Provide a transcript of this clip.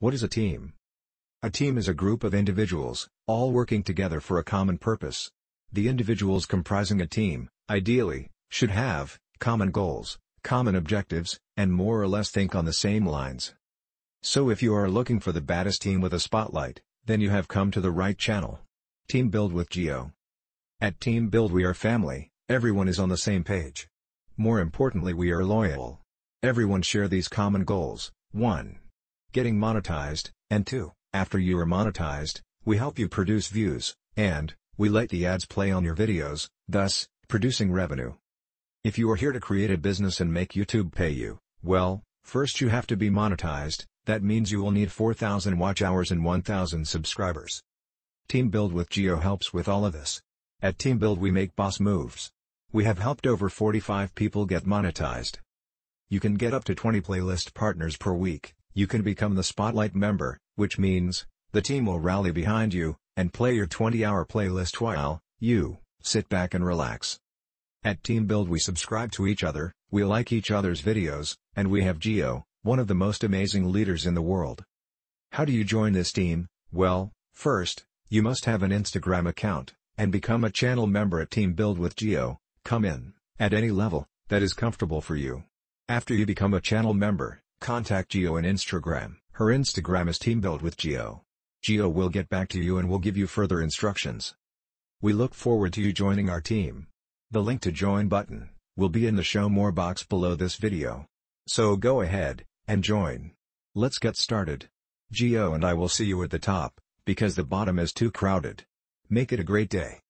What is a team? A team is a group of individuals, all working together for a common purpose. The individuals comprising a team, ideally, should have common goals, common objectives, and more or less think on the same lines. So if you are looking for the baddest team with a spotlight, then you have come to the right channel. Team Build with Geo. At Team Build we are family, everyone is on the same page. More importantly we are loyal. Everyone share these common goals, 1. Getting monetized, and 2. After you are monetized, we help you produce views, and, we let the ads play on your videos, thus, producing revenue. If you are here to create a business and make YouTube pay you, well, first you have to be monetized, that means you will need 4,000 watch hours and 1,000 subscribers. Team Build with Geo helps with all of this. At Team Build we make boss moves. We have helped over 45 people get monetized. You can get up to 20 playlist partners per week, you can become the Spotlight member, which means, the team will rally behind you, and play your 20-hour playlist while, you, sit back and relax. At Team Build we subscribe to each other, we like each other's videos, and we have Geo, one of the most amazing leaders in the world. How do you join this team? Well, first, you must have an Instagram account, and become a channel member at Team Build with Geo, come in, at any level, that is comfortable for you. After you become a channel member, contact Geo on Instagram, her Instagram is Team Build with Geo. Geo will get back to you and will give you further instructions. We look forward to you joining our team. The link to join button, will be in the show more box below this video. So go ahead, and join. Let's get started. Geo and I will see you at the top, because the bottom is too crowded. Make it a great day.